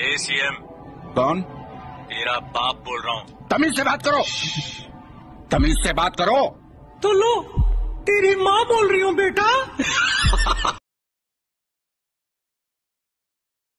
ए CM कौन? तेरा बाप बोल रहा हूँ। तमीज से बात करो। तमीज से बात करो। तो लो तेरी माँ बोल रही हूँ बेटा।